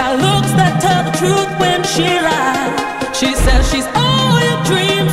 got looks that tell the truth when she lies. She says she's all your dreams